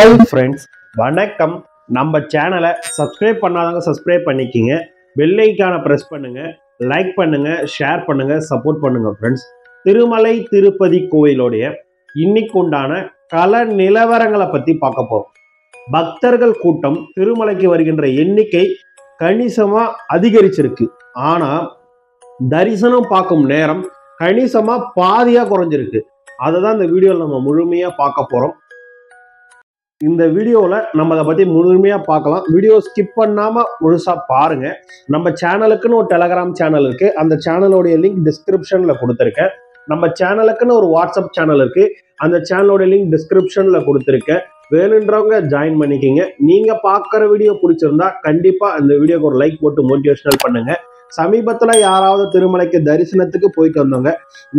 Hi friends வணக்கம். நம்ம சேனலை சப்ஸ்கிரைப் பண்ணாதவங்க சப்ஸ்கிரைப் பண்ணிக்கிங்க. பெல்லைக்கான ப்ரெஸ் பண்ணுங்க. லைக் பண்ணுங்க ஷேர் பண்ணுங்க சப்போர்ட் பண்ணுங்க ஃப்ரெண்ட்ஸ் திருமலை திருப்பதி கோயிலுடைய இன்னைக்கு உண்டான கல நிலவரங்களை பற்றி பார்க்க போகிறோம் பக்தர்கள் கூட்டம் திருமலைக்கு வருகின்ற எண்ணிக்கை கணிசமாக அதிகரிச்சிருக்கு. ஆனால் தரிசனம் பார்க்கும் நேரம் கணிசமாக பாதியாக குறைஞ்சிருக்கு. அதை தான் இந்த வீடியோவில் நம்ம முழுமையாக பார்க்க போகிறோம் இந்த வீடியோவில் நம்ம அதை பற்றி முழுமையாக பார்க்கலாம். வீடியோ ஸ்கிப் பண்ணாமல் முழுசாக பாருங்கள் நம்ம சேனலுக்குன்னு ஒரு டெலகிராம் சேனல் இருக்குது அந்த சேனலோடைய லிங்க் டிஸ்கிரிப்ஷனில் கொடுத்துருக்கேன். நம்ம சேனலுக்குன்னு ஒரு வாட்ஸ்அப் சேனல் இருக்குது அந்த சேனலோட லிங்க் டிஸ்கிரிப்ஷனில் கொடுத்துருக்கேன். வேணுன்றவங்க ஜாயின் பண்ணிக்கிங்க. நீங்கள் பார்க்குற வீடியோ பிடிச்சிருந்தா கண்டிப்பாக அந்த வீடியோக்கு ஒரு லைக் போட்டு மோட்டிவேஷனல் பண்ணுங்கள் சமீபத்தில் யாராவது திருமலைக்கு தரிசனத்துக்கு போயிட்டு வந்தவங்க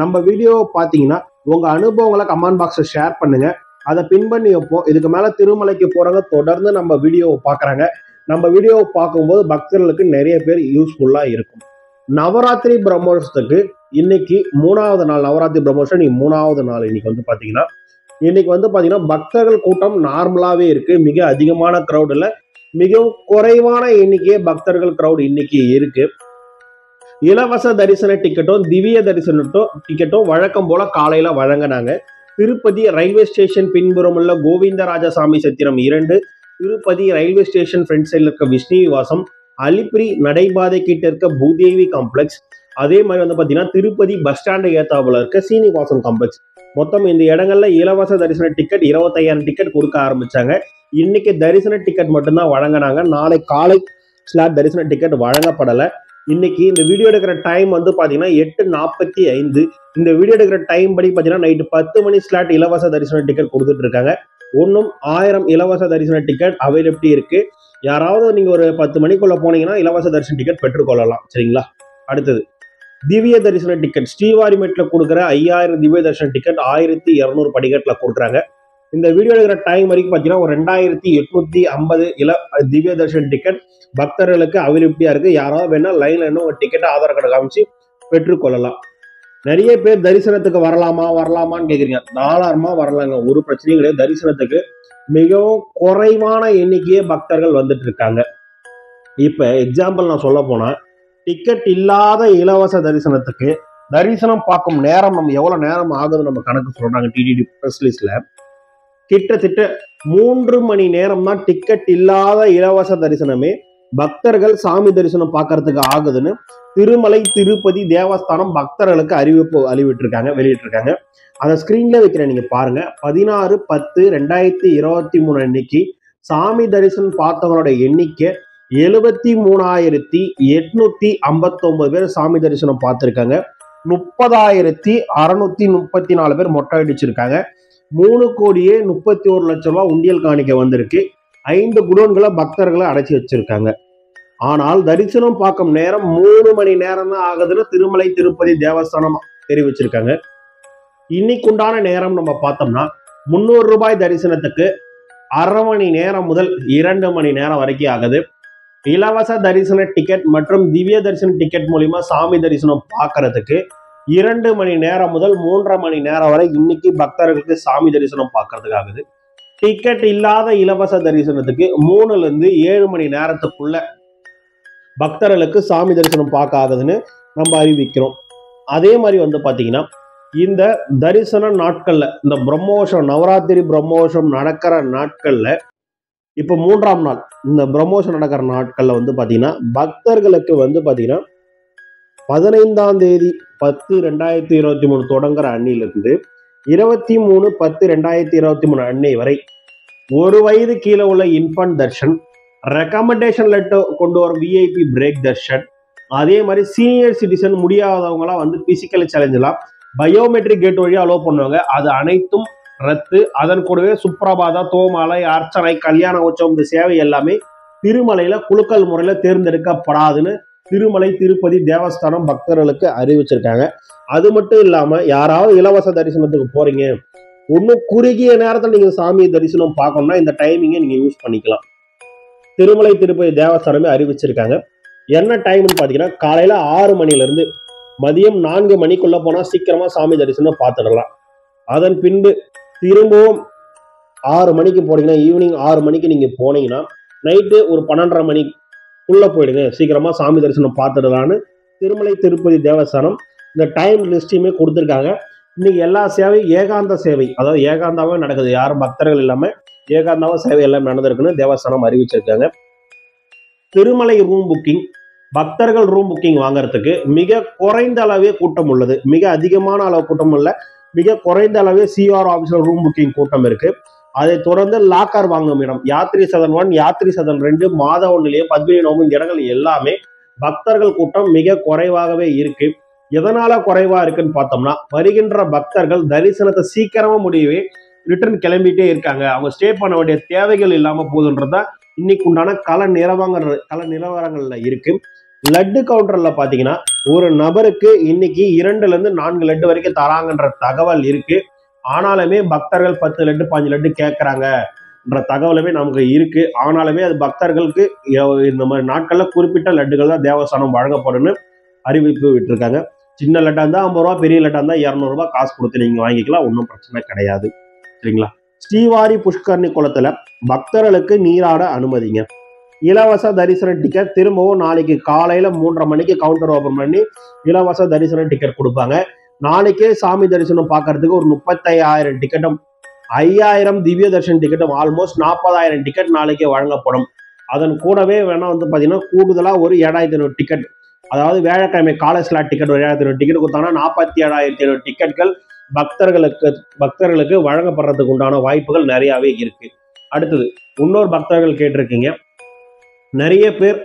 நம்ம வீடியோவை பார்த்தீங்கன்னா உங்கள் அனுபவங்களை கமெண்ட் பாக்ஸில் ஷேர் பண்ணுங்கள் அதை பின் பண்ணி வைப்போம் இதுக்கு மேலே திருமலைக்கு போகிறவங்க தொடர்ந்து நம்ம வீடியோவை பார்க்குறாங்க. நம்ம வீடியோவை பார்க்கும்போது பக்தர்களுக்கு நிறைய பேர் யூஸ்ஃபுல்லாக இருக்கும். நவராத்திரி பிரம்மோற்சவத்துக்கு இன்னைக்கு மூணாவது நாள் நவராத்திரி பிரம்மோற்சவம் இன்னைக்கு மூணாவது நாள் இன்னைக்கு வந்து பார்த்தீங்கன்னா இன்னைக்கு வந்து பார்த்தீங்கன்னா பக்தர்கள் கூட்டம் நார்மலாகவே இருக்கு. மிக அதிகமான க்ரௌடில் மிகவும் குறைவான எண்ணிக்கையே பக்தர்கள் க்ரௌட் இன்னைக்கு இருக்கு. இலவச தரிசன டிக்கெட்டும் திவ்ய தரிசனட்டும் டிக்கெட்டும் வழக்கம் போல காலையில வழங்கினாங்க. திருப்பதி ரயில்வே ஸ்டேஷன் பின்புறம் உள்ள கோவிந்தராஜசாமி சத்திரம் இரண்டு திருப்பதி ரயில்வே ஸ்டேஷன் ஃப்ரண்ட் சைடில் இருக்க விஷ்ணுவிவாசம் அலிப்பிரி நடைபாதை கிட்ட இருக்க பூதேவி காம்ப்ளெக்ஸ் அதே மாதிரி வந்து பார்த்தீங்கன்னா திருப்பதி பஸ் ஸ்டாண்டு ஏத்தாவில் இருக்க சீனிவாசன் காம்ப்ளெக்ஸ் மொத்தம் இந்த இடங்கள்ல இலவச தரிசன டிக்கெட் இருபத்தையாயிரம் டிக்கெட் கொடுக்க ஆரம்பிச்சாங்க. இன்னைக்கு தரிசன டிக்கெட் மட்டும்தான் வழங்கினாங்க. நாளை காலை ஸ்லாட் தரிசன டிக்கெட் வழங்கப்படலை. இன்னைக்கு இந்த வீடியோ எடுக்கிற டைம் வந்து பார்த்தீங்கன்னா எட்டு நாற்பத்தி ஐந்து. இந்த வீடியோ எடுக்கிற டைம் படி பார்த்தீங்கன்னா நைட்டு பத்து மணி ஸ்லாட் இலவச தரிசன டிக்கெட் கொடுத்துட்டு இருக்காங்க. ஒன்றும் ஆயிரம் இலவச தரிசன டிக்கெட் அவைலபிலிட்டி இருக்கு. யாராவது நீங்கள் ஒரு பத்து மணிக்குள்ளே போனீங்கன்னா இலவச தரிசன டிக்கெட் பெற்றுக்கொள்ளலாம் சரிங்களா? அடுத்தது திவ்ய தரிசன டிக்கெட் ஸ்ரீவாரிமேட்டில் கொடுக்குற ஐயாயிரம் திவ்ய தரிசன டிக்கெட் ஆயிரத்தி இரநூறு படிக்கட்டில் கொடுக்குறாங்க. இந்த வீடியோ எடுக்கிற டைம் வரைக்கும் பார்த்தீங்கன்னா ஒரு ரெண்டாயிரத்தி எட்நூத்தி ஐம்பது இல திவ்ய தர்ஷன் டிக்கெட் பக்தர்களுக்கு அவைலபிலிட்டியா இருக்கு. யாராவது வேணா லைன்ல இன்னும் ஒரு டிக்கெட் ஆதார் கார்டு காமிச்சு பெற்றுக்கொள்ளலாம். நிறைய பேர் தரிசனத்துக்கு வரலாமா வரலாமான்னு கேக்குறீங்க. தாராளமா வரலாங்க. ஒரு பிரச்சனையும் கிடையாது. தரிசனத்துக்கு மிகவும் குறைவான எண்ணிக்கையே பக்தர்கள் வந்துட்டு இருக்காங்க இப்ப எக்ஸாம்பிள் நான் சொல்ல போனா டிக்கெட் இல்லாத இலவச தரிசனத்துக்கு தரிசனம் பார்க்கும் நேரம் நம்ம எவ்வளவு நேரம் ஆகுது நம்ம கணக்கு சொல்றாங்க. டிடிடி ப்ரெஸ் கிட்டத்தட்ட மூன்று மணி நேரம் தான் டிக்கெட் இல்லாத இலவச தரிசனமே. பக்தர்கள் சாமி தரிசனம் பார்க்கறதுக்கு ஆகுதுன்னு திருமலை திருப்பதி தேவஸ்தானம் பக்தர்களுக்கு அறிவிப்பு அறிவிட்டிருக்காங்க வெளியிட்டிருக்காங்க. அதை ஸ்கிரீன்ல வைக்கிறேன் நீங்க பாருங்க. பதினாறு பத்து ரெண்டாயிரத்தி இருபத்தி மூணு அன்னைக்கு சாமி தரிசனம் பார்த்தவங்களோட எண்ணிக்கை எழுபத்தி மூணாயிரத்தி எட்நூத்தி ஐம்பத்தொன்பது பேர் சாமி தரிசனம் பார்த்துருக்காங்க. முப்பதாயிரத்தி அறுநூத்தி முப்பத்தி நாலு பேர் மொட்டை அடிச்சிருக்காங்க. மூணு கோடியே முப்பத்தி ஒரு லட்ச ரூபா உண்டியல் காணிக்க வந்திருக்கு. ஐந்து குடோன்களை பக்தர்களை அடைச்சி வச்சிருக்காங்க. ஆனால் தரிசனம் பார்க்கும் நேரம் மூணு மணி நேரம் தான் ஆகுதுன்னு திருமலை திருப்பதி தேவஸ்தானம் தெரிவிச்சிருக்காங்க. இன்னைக்கு உண்டான நேரம் நம்ம பார்த்தோம்னா முந்நூறு ரூபாய் தரிசனத்துக்கு அரை மணி நேரம் முதல் இரண்டு மணி நேரம் வரைக்கும் ஆகுது. இலவச தரிசன டிக்கெட் மற்றும் திவ்ய தரிசன டிக்கெட் மூலிமா சாமி தரிசனம் பார்க்கறதுக்கு இரண்டு மணி நேரம் முதல் மூன்றரை மணி நேரம் வரை இன்னைக்கு பக்தர்களுக்கு சாமி தரிசனம் பார்க்கறதுக்காகுது. டிக்கெட் இல்லாத இலவச தரிசனத்துக்கு மூணுல இருந்து ஏழு மணி நேரத்துக்குள்ள பக்தர்களுக்கு சாமி தரிசனம் பார்க்க ஆகுதுன்னு நம்ம அறிவிக்கிறோம். அதே மாதிரி வந்து பார்த்தீங்கன்னா இந்த தரிசன நாட்கள்ல இந்த பிரம்மோஷம் நவராத்திரி பிரம்மோஷம் நடக்கிற நாட்கள்ல இப்போ மூன்றாம் நாள் இந்த பிரம்மோஷம் நடக்கிற நாட்கள்ல வந்து பார்த்தீங்கன்னா பக்தர்களுக்கு வந்து பார்த்தீங்கன்னா பதினைந்தாம் தேதி பத்து ரெண்டாயிரத்தி இருபத்தி மூணு தொடங்குற அன்னிலிருந்து இருபத்தி மூணு பத்து ரெண்டாயிரத்தி இருபத்தி மூணு அன்னை வரை ஒரு வயது கீழே உள்ள இன்ஃபன்ட் தர்ஷன் ரெக்கமெண்டேஷன் லெட்டர் கொண்டு வரும் விஐபி பிரேக் தர்ஷன் அதே மாதிரி சீனியர் சிட்டிசன் முடியாதவங்களாம் வந்து பிசிக்கல் சேலஞ்செல்லாம் பயோமெட்ரிக் கேட் வழியாக அலோவ் பண்ணுவாங்க. அது அனைத்தும் ரத்து. அதன் கூடவே சுப்ரபாதா தோமாலை அர்ச்சனை கல்யாண உற்சவம் இந்த சேவை எல்லாமே திருமலையில் குலுக்கல் முறையில் தேர்ந்தெடுக்கப்படாதுன்னு திருமலை திருப்பதி தேவஸ்தானம் பக்தர்களுக்கு அறிவிச்சிருக்காங்க. அது மட்டும் இல்லாமல் யாராவது இலவச தரிசனத்துக்கு போறீங்க இன்னும் குறுகிய நேரத்தில் நீங்கள் சாமி தரிசனம் பார்க்கணும்னா இந்த டைமிங்கை நீங்கள் யூஸ் பண்ணிக்கலாம். திருமலை திருப்பதி தேவஸ்தானமே அறிவிச்சிருக்காங்க. என்ன டைம்னு பார்த்தீங்கன்னா காலையில் ஆறு மணிலேருந்து மதியம் நான்கு மணிக்குள்ளே போனால் சீக்கிரமாக சாமி தரிசனம் பார்த்துடலாம். அதன் பின்பு திரும்பவும் ஆறு மணிக்கு போனீங்கன்னா ஈவினிங் ஆறு மணிக்கு நீங்கள் போனீங்கன்னா நைட்டு ஒரு பன்னெண்டரை மணி உள்ளே போயிடுங்க சீக்கிரமாக சாமி தரிசனம் பார்த்துடலான்னு திருமலை திருப்பதி தேவஸ்தானம் இந்த டைம் லிஸ்ட்டையுமே கொடுத்துருக்காங்க. இன்றைக்கி எல்லா சேவையும் ஏகாந்த சேவை. அதாவது ஏகாந்தாவே நடக்குது. யாரும் பக்தர்கள் இல்லாமல் ஏகாந்தாவ சேவை எல்லாம் நடந்திருக்குன்னு தேவஸ்தானம் அறிவிச்சிருக்காங்க. திருமலை ரூம் புக்கிங் பக்தர்கள் ரூம் புக்கிங் வாங்குறதுக்கு மிக குறைந்த அளவே கூட்டம் உள்ளது. மிக அதிகமான அளவு கூட்டம் இல்லை மிக குறைந்த அளவே சிஆர் ஆஃபீஸில் ரூம் புக்கிங் கூட்டம் இருக்குது அதை தொடர்ந்து லாக்கர் வாங்கும் இடம். யாத்ரி சதன் ஒன் யாத்ரி சதன் ரெண்டு மாதவ நிலையம் பத்மினி நோம்பு இந்த இடங்கள் எல்லாமே பக்தர்கள் கூட்டம் மிக குறைவாகவே இருக்கு. எதனால குறைவா இருக்குன்னு பார்த்தோம்னா வருகின்ற பக்தர்கள் தரிசனத்தை சீக்கிரமா முடியவே ரிட்டர்ன் கிளம்பிட்டே இருக்காங்க. அவங்க ஸ்டே பண்ண வேண்டிய தேவைகள் இல்லாம போகுதுன்றத இன்னைக்கு உண்டான கல நிலவரங்கள் கல நிலவரங்கள்ல இருக்கு. லட்டு கவுண்டர்ல பாத்தீங்கன்னா ஒரு நபருக்கு இன்னைக்கு இரண்டுல இருந்து நான்கு லட்டு வரைக்கும் தராங்கன்ற தகவல் இருக்கு. ஆனாலுமே பக்தர்கள் பத்து லட்டு பாஞ்சு லட்டு கேட்குறாங்கன்ற தகவலுமே நமக்கு இருக்கு. ஆனாலுமே அது பக்தர்களுக்கு இந்த மாதிரி நாட்களில் குறிப்பிட்ட லட்டுகள் தான் தேவஸ்தானம் வழங்கப்படும்னு அறிவிப்பு விட்டுருக்காங்க. சின்ன லட்டாக இருந்தால் ஐம்பது ரூபா பெரிய லட்டாக இருந்தால் இரநூறுபா காசு கொடுத்து நீங்கள் வாங்கிக்கலாம். ஒன்றும் பிரச்சனை கிடையாது. சரிங்களா? ஸ்ரீவாரி புஷ்கர்ணி குளத்தில் பக்தர்களுக்கு நீராட அனுமதிங்க. இலவச தரிசன டிக்கெட் திரும்பவும் நாளைக்கு காலையில் மூன்றரை மணிக்கு கவுண்டர் ஓபன் பண்ணி இலவச தரிசன டிக்கெட் கொடுப்பாங்க. நாளைக்கே சாமி தரிசனம் பார்க்கறதுக்கு ஒரு முப்பத்தையாயிரம் டிக்கெட்டும் ஐயாயிரம் திவ்ய தர்ஷன் டிக்கெட்டும் ஆல்மோஸ்ட் நாற்பதாயிரம் டிக்கெட் நாளைக்கே வழங்கப்படும். அதன் கூடவே வேணால் வந்து பார்த்தீங்கன்னா கூடுதலாக ஒரு ஏழாயிரத்தி ஐநூறு டிக்கெட் அதாவது வியாழக்கிழமை காலை ஸ்லாட் டிக்கெட் ஒரு ஏழாயிரத்தி ஐநூறு டிக்கெட் கொடுத்தாங்கன்னா நாற்பத்தி ஏழாயிரத்தி ஐநூறு டிக்கெட்கள் பக்தர்களுக்கு பக்தர்களுக்கு வழங்கப்படுறதுக்கு உண்டான வாய்ப்புகள் நிறையாவே இருக்கு. அடுத்தது இன்னொரு பக்தர்கள் கேட்டிருக்கீங்க. நிறைய பேர்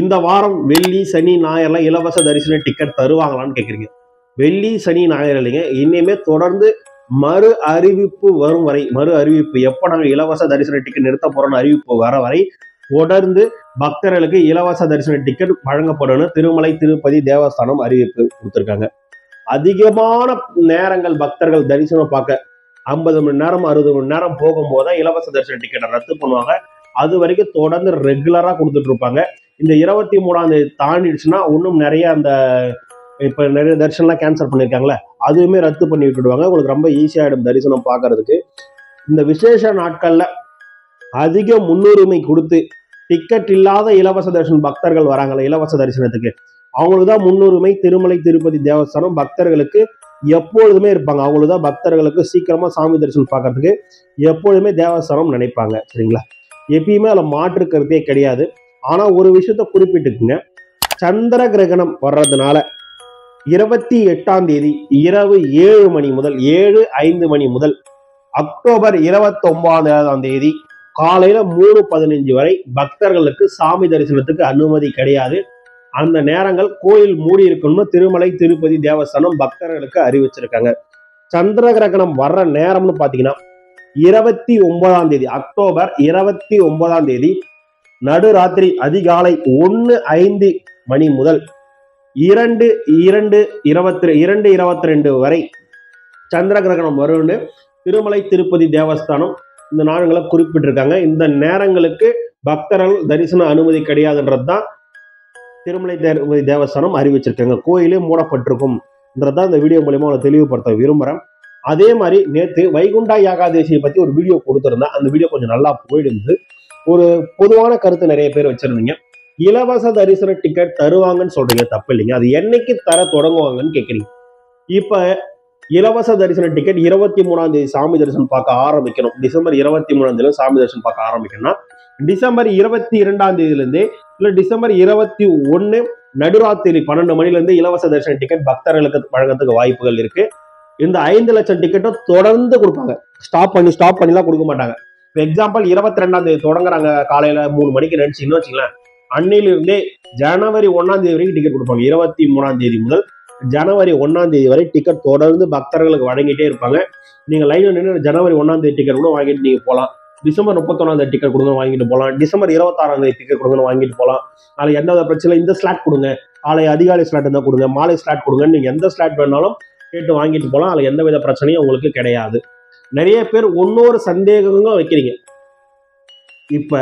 இந்த வாரம் வெள்ளி சனி ஞாயிறெல்லாம் இலவச தரிசன டிக்கெட் தருவாங்களான்னு கேட்குறீங்க. வெள்ளி சனி ஞாயிறு இல்லைங்க. இனிமே தொடர்ந்து மறு அறிவிப்பு வரும் வரை மறு அறிவிப்பு. எப்போ நாங்கள் இலவச தரிசன டிக்கெட் நிறுத்த போறோம்னு அறிவிப்பு வர வரை தொடர்ந்து பக்தர்களுக்கு இலவச தரிசன டிக்கெட் வழங்கப்படும். திருமலை திருப்பதி தேவஸ்தானம் அறிவிப்பு கொடுத்துருக்காங்க. அதிகமான நேரங்கள் பக்தர்கள் தரிசனம் பார்க்க ஐம்பது மணி நேரம் அறுபது மணி நேரம் போகும்போது தான் இலவச தரிசன டிக்கெட்டை ரத்து பண்ணுவாங்க. அது வரைக்கும் தொடர்ந்து ரெகுலராக கொடுத்துட்டு இருப்பாங்க. இந்த இருபத்தி மூணாம் தேதி தாண்டிடுச்சுன்னா இன்னும் நிறைய அந்த இப்போ நிறைய தரிசனம்லாம் கேன்சல் பண்ணியிருக்காங்களே அதுவுமே ரத்து பண்ணி விட்டுடுவாங்க. உங்களுக்கு ரொம்ப ஈஸியாகிடும் தரிசனம் பார்க்கறதுக்கு. இந்த விசேஷ நாட்களில் அதிக முன்னுரிமை கொடுத்து டிக்கெட் இல்லாத இலவச தரிசனம் பக்தர்கள் வராங்களே இலவச தரிசனத்துக்கு. அவங்களுக்கு தான் முன்னுரிமை திருமலை திருப்பதி தேவஸ்தானம் பக்தர்களுக்கு எப்பொழுதுமே இருப்பாங்க. அவங்களுக்கு தான் பக்தர்களுக்கு சீக்கிரமாக சாமி தரிசனம் பார்க்கறதுக்கு எப்பொழுதுமே தேவஸ்தானம் நினைப்பாங்க சரிங்களா? எப்பயுமே அதில் மாற்று கிடையாது. ஆனால் ஒரு விஷயத்த குறிப்பிட்டுக்குங்க. சந்திர கிரகணம் வர்றதுனால இருபத்தி எட்டாம் தேதி இரவு ஏழு மணி முதல் ஏழு ஐந்து மணி முதல் அக்டோபர் இருபத்தி ஒன்பதாம் தேதி காலையில மூணு பதினஞ்சு வரை பக்தர்களுக்கு சாமி தரிசனத்துக்கு அனுமதி கிடையாது. அந்த நேரங்கள் கோயில் மூடி இருக்கணும்னு திருமலை திருப்பதி தேவஸ்தானம் பக்தர்களுக்கு அறிவிச்சிருக்காங்க. சந்திர கிரகணம் வர்ற நேரம்னு பாத்தீங்கன்னா இருபத்தி ஒன்பதாம் தேதி அக்டோபர் இருபத்தி ஒன்பதாம் தேதி நடுராத்திரி அதிகாலை ஒன்று ஐந்து மணி முதல் இரண்டு இரண்டு இருபத்தி இரண்டு இருபத்தி ரெண்டு வரை சந்திர கிரகணம் வரும்னு திருமலை திருப்பதி தேவஸ்தானம் இந்த நாடுகளை குறிப்பிட்டிருக்காங்க. இந்த நேரங்களுக்கு பக்தர்கள் தரிசன அனுமதி கிடையாதுன்றது தான் திருமலை திருப்பதி தேவஸ்தானம் அறிவிச்சிருக்காங்க. கோயிலே மூடப்பட்டிருக்கும்ன்றதான் இந்த வீடியோ மூலயமா அவங்களை தெளிவுபடுத்த விரும்புகிறேன் அதே மாதிரி நேற்று வைகுண்டா ஏகாதேசியை பற்றி ஒரு வீடியோ கொடுத்துருந்தேன். அந்த வீடியோ கொஞ்சம் நல்லா போயிடுது. ஒரு பொதுவான கருத்து நிறைய பேர் வச்சுருந்தீங்க. இலவச தரிசன டிக்கெட் தருவாங்கன்னு சொல்றீங்க தப்பு இல்லைங்க. அது என்னைக்கு தர தொடங்குவாங்கன்னு கேக்குறீங்க. இப்ப இலவச தரிசன டிக்கெட் இருபத்தி மூணாம் தேதி சாமி தரிசனம் பார்க்க ஆரம்பிக்கணும். டிசம்பர் இருபத்தி மூணாம் தேதி சாமி தரிசனம் பார்க்க ஆரம்பிக்கணும்னா டிசம்பர் இருபத்தி இரண்டாம் தேதியில இருந்தே இல்ல டிசம்பர் இருபத்தி ஒன்னு நடுராத்திரி பன்னெண்டு மணில இருந்து இலவச தரிசன டிக்கெட் பக்தர்களுக்கு வழங்கத்துக்கு வாய்ப்புகள் இருக்கு. இந்த ஐந்து லட்சம் டிக்கெட்டும் தொடர்ந்து கொடுப்பாங்க. ஸ்டாப் பண்ணி ஸ்டாப் பண்ணிலாம் கொடுக்க மாட்டாங்க. இப்போ எக்ஸாம்பிள் இருபத்தி ரெண்டாம் தேதி தொடங்குறாங்க. காலையில மூணு மணிக்கு நினைச்சீங்கன்னு வச்சுக்கலாம் அன்னையிலிருந்தே ஜனவரி ஒன்றாம் தேதி வரைக்கும் டிக்கெட் கொடுப்பாங்க. இருபத்தி மூணாம் தேதி முதல் ஜனவரி ஒன்றாம் தேதி வரை டிக்கெட் தொடர்ந்து பக்தர்களுக்கு வழங்கிட்டே இருப்பாங்க. நீங்கள் லைனில் நின்று ஜனவரி ஒன்றாம் தேதி டிக்கெட் கூட வாங்கிட்டு நீங்கள் போகலாம் டிசம்பர் முப்பத்தொன்னாம் தேதி டிக்கெட் கொடுங்க வாங்கிட்டு போகலாம் டிசம்பர் இருபத்தாறாம் தேதி டிக்கெட் கொடுங்கன்னு வாங்கிட்டு போகலாம் நாளைக்கு எந்த பிரச்சனை பிரச்சனையும் இந்த ஸ்லாட் கொடுங்க. காலை அதிகாலை ஸ்லாட் இருந்தால் கொடுங்க. மாலை ஸ்லாட் கொடுங்க நீங்கள் எந்த ஸ்லாட் வேணாலும் கேட்டு வாங்கிட்டு போகலாம் அதில் எந்த வித பிரச்சனையும் உங்களுக்கு கிடையாது. நிறைய பேர் ஒன்னொரு சந்தேகங்களும் வைக்கிறீங்க. இப்போ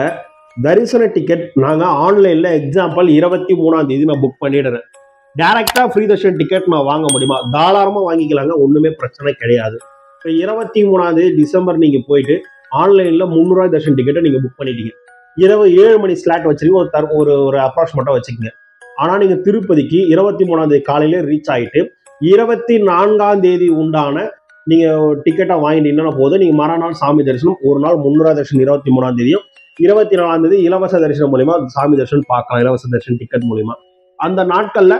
தரிசன டிக்கெட் நாங்கள் ஆன்லைனில் எக்ஸாம்பிள் இருபத்தி மூணாம் தேதி நான் புக் பண்ணிடுறேன். டேரெக்டாக ஃப்ரீ தர்ஷன் டிக்கெட் நான் வாங்க முடியுமா? தாராளமாக வாங்கிக்கலாங்க ஒன்றுமே பிரச்சனை கிடையாது. இப்போ இருபத்தி மூணாம் தேதி டிசம்பர் நீங்கள் போயிட்டு ஆன்லைனில் முந்நூறுரூவா தர்ஷன் டிக்கெட்டை நீங்கள் புக் பண்ணிட்டீங்க. இரவு ஏழு மணி ஸ்லாட் வச்சிருக்கீங்க ஒரு தர் ஒரு ஒரு அப்ராக்சிமேட்டாக வச்சுக்கோங்க. ஆனால் நீங்கள் திருப்பதிக்கு இருபத்தி மூணாம் தேதி ரீச் ஆகிட்டு இருபத்தி நான்காம் தேதி உண்டான நீங்கள் டிக்கெட்டை வாங்கிட்டீங்கன்னா போதும். நீங்கள் மறுநாள் சாமி தரிசனம் ஒரு நாள் முந்நூறுவா தர்ஷன் இருபத்தி மூணாம் தேதியும் இருபத்தி நாலாம் தேதி இலவச தரிசனம் மூலிமா சாமி தரிசனம் பார்க்கலாம் இலவச தரிசனம் டிக்கெட் மூலிமா அந்த நாட்கள்ல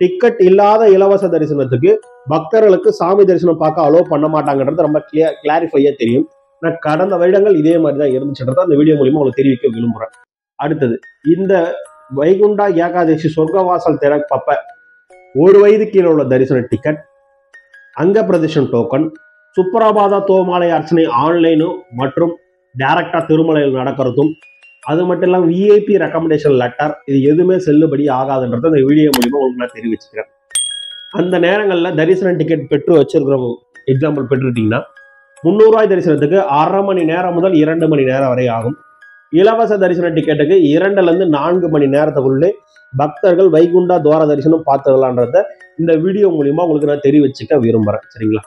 டிக்கெட் இல்லாத இலவச தரிசனத்துக்கு பக்தர்களுக்கு சாமி தரிசனம் பார்க்க அலோவ் பண்ண மாட்டாங்கன்றது ரொம்ப கிளியர் கிளாரிஃபையா தெரியும். நான் கடந்த வருடங்கள் இதே மாதிரி தான் இருந்துச்சுன்றதை அந்த வீடியோ மூலிமா உங்களுக்கு தெரிவிக்க விரும்புகிறேன் அடுத்தது இந்த வைகுண்டா ஏகாதசி சொர்க்கவாசல் திறப்பப்ப ஒரு வயது கீழே உள்ள தரிசன டிக்கெட் அங்க பிரதேசம் டோக்கன் சுப்பராபாதா தோமாலை அர்ச்சனை ஆன்லைனும் மற்றும் டேரெக்டாக திருமலையில் நடக்கிறதும் அது மட்டும் இல்லாமல் விஐபி ரெக்கமெண்டேஷன் லெட்டர் இது எதுவுமே செல்லுபடி ஆகாதுன்றத அந்த வீடியோ மூலிமா உங்களுக்கு நான் தெரிவிச்சுக்கிறேன். அந்த நேரங்களில் தரிசன டிக்கெட் பெற்று வச்சிருக்கிறவங்க எக்ஸாம்பிள் பெற்றுட்டிங்கன்னா முந்நூறுவாய் தரிசனத்துக்கு அரை மணி நேரம் முதல் இரண்டு மணி நேரம் வரை ஆகும். இலவச தரிசன டிக்கெட்டுக்கு இரண்டுலேருந்து நான்கு மணி நேரத்துக்குள்ளே பக்தர்கள் வைகுண்டா துவார தரிசனம் பார்த்துக்கலான்றத இந்த வீடியோ மூலிமா உங்களுக்கு நான் தெரிவிச்சுக்க விரும்புகிறேன் சரிங்களா?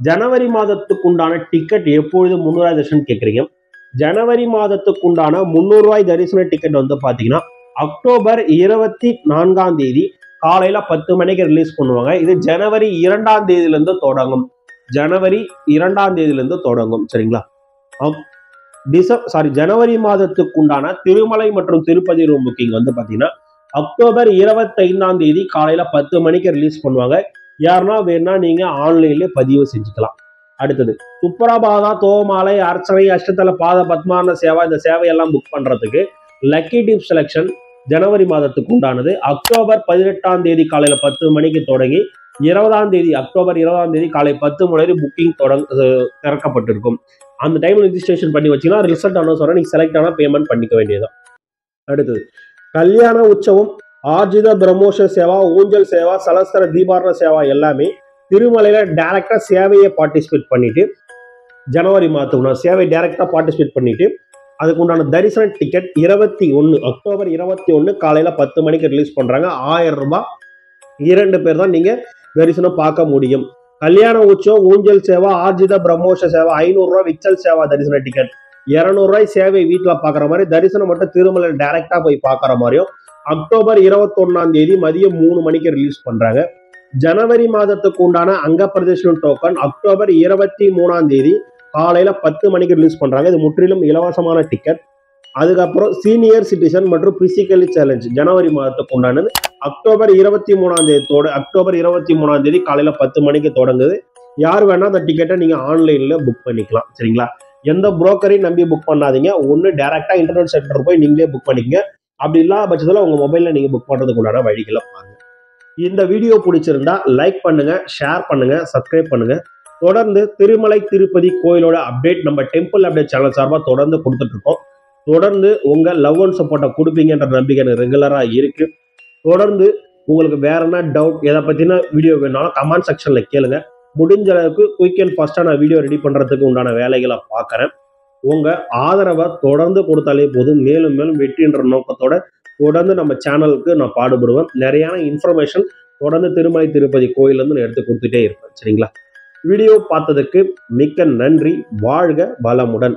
ஜனவரி மாதத்துக்கு உண்டான டிக்கெட் எப்பொழுது முந்நூறுவாய் தரிசனம் கேட்குறீங்க. ஜனவரி மாதத்துக்கு உண்டான முந்நூறுவாய் தரிசன டிக்கெட் வந்து பார்த்தீங்கன்னா அக்டோபர் இருபத்தி நான்காம் தேதி காலையில பத்து மணிக்கு ரிலீஸ் பண்ணுவாங்க. இது ஜனவரி இரண்டாம் தேதியிலிருந்து தொடங்கும். ஜனவரி இரண்டாம் தேதியிலிருந்து தொடங்கும். சரிங்களா? டிசம்பர் சாரி ஜனவரி மாதத்துக்கு உண்டான திருமலை மற்றும் திருப்பதி ரூம் புக்கிங் வந்து பார்த்தீங்கன்னா அக்டோபர் இருபத்தைந்தாம் தேதி காலையில பத்து மணிக்கு ரிலீஸ் பண்ணுவாங்க. யாருன்னா வேணா நீங்க ஆன்லைன்ல பதிவு செஞ்சுக்கலாம். அடுத்தது சுப்ரபாதா தோமாலை அர்ச்சனை அஷ்டத்தல பாத பத்மான சேவா இந்த சேவையெல்லாம் புக் பண்றதுக்கு லக்கி டிப் செலெக்ஷன் ஜனவரி மாதத்துக்கு உண்டானது. அக்டோபர் பதினெட்டாம் தேதி காலையில பத்து மணிக்கு தொடங்கி இருபதாம் தேதி அக்டோபர் இருபதாம் தேதி காலை பத்து மணி வரை புக்கிங் தொடங்க திறக்கப்பட்டிருக்கும். அந்த டைமில் ரிஜிஸ்ட்ரேஷன் பண்ணி வச்சீங்கன்னா ரிசல்ட் அனௌன்ஸ் வர நீங்கள் செலக்ட் ஆனால் பேமெண்ட் பண்ணிக்க வேண்டியதான் அடுத்தது கல்யாண உற்சவம் ஆர்ஜித பிரமோஷ சேவா ஊஞ்சல் சேவா சலஸ்தர தீபாரண சேவா எல்லாமே திருமலையில் டேரெக்டாக சேவையை பார்ட்டிசிபேட் பண்ணிவிட்டு ஜனவரி மாதம்னா சேவை டேரெக்டாக பார்ட்டிசிபேட் பண்ணிவிட்டு அதுக்கு உண்டான தரிசன டிக்கெட் இருபத்தி ஒன்று அக்டோபர் இருபத்தி ஒன்று காலையில் பத்து மணிக்கு ரிலீஸ் பண்ணுறாங்க ஆயிரம் ரூபாய். இரண்டு பேர் தான் நீங்கள் தரிசனம் பார்க்க முடியும். கல்யாண உற்சவம் ஊஞ்சல் சேவா ஆர்ஜித பிரம்மோஷ சேவா ஐநூறுரூவா விச்சல் சேவா தரிசன டிக்கெட் இரநூறுவாய் சேவை வீட்டில் பார்க்குற மாதிரி தரிசனம் மட்டும் திருமலை டேரெக்டாக போய் பார்க்குற மாதிரியும் அக்டோபர் இருபத்தொன்னாம் தேதி மதியம் மூணு மணிக்கு ரிலீஸ் பண்றாங்க. ஜனவரி மாதத்துக்கு உண்டான அங்க பிரதேசம் டோக்கன் அக்டோபர் இருபத்தி மூணாம் தேதி காலையில பத்து மணிக்கு ரிலீஸ் பண்றாங்க. இது முற்றிலும் இலவசமான டிக்கெட் அதுக்கப்புறம் சீனியர் சிட்டிசன் மற்றும் பிசிக்கலி சேலஞ்ச் ஜனவரி மாதத்துக்கு உண்டானது. அக்டோபர் இருபத்தி மூணாம் தேதி அக்டோபர் இருபத்தி மூணாம் தேதி காலையில பத்து மணிக்கு தொடங்குது. யார் வேணா அந்த டிக்கெட்டை நீங்க ஆன்லைன்ல புக் பண்ணிக்கலாம். சரிங்களா? எந்த புரோக்கரையும் நம்பி புக் பண்ணாதீங்க. ஒன்று டேரெக்டாக இன்டர்நெட் சென்டர் போய் நீங்களே புக் பண்ணிக்கங்க. அப்படி இல்லாத பட்சத்தில் உங்கள் மொபைலில் நீங்கள் புக் பண்ணுறதுக்கு உண்டான வழிகளை பாருங்கள் இந்த வீடியோ பிடிச்சிருந்தா லைக் பண்ணுங்கள் ஷேர் பண்ணுங்கள் சப்ஸ்கிரைப் பண்ணுங்கள் தொடர்ந்து திருமலை திருப்பதி கோயிலோட அப்டேட் நம்ம டெம்பிள் அப்டேட் சேனல் சார்பாக தொடர்ந்து கொடுத்துட்ருக்கோம் தொடர்ந்து உங்கள் லவ் அண்ட் சப்போர்ட்டை கொடுப்பீங்கன்ற நம்பிக்கை எனக்கு ரெகுலராக இருக்குது தொடர்ந்து உங்களுக்கு வேற என்ன டவுட் எதை பற்றின வீடியோ வேணாலும் கமெண்ட் செக்ஷனில் கேளுங்கள் முடிஞ்ச அளவுக்கு குயிக் அண்ட் ஃபாஸ்டா நான் வீடியோ ரெடி பண்ணுறதுக்கு உண்டான வேலைகளை பார்க்குறேன் உங்க ஆதரவை தொடர்ந்து கொடுத்தாலே போதும். மேலும் மேலும் வெற்றின்ற நோக்கத்தோட தொடர்ந்து நம்ம சேனலுக்கு நான் பாடுபடுவேன். நிறையான இன்ஃபர்மேஷன் தொடர்ந்து திருமலை திருப்பதி கோயிலேருந்து நான் எடுத்து கொடுத்துட்டே இருப்பேன். சரிங்களா? வீடியோ பார்த்ததுக்கு மிக்க நன்றி. வாழ்க வளமுடன்.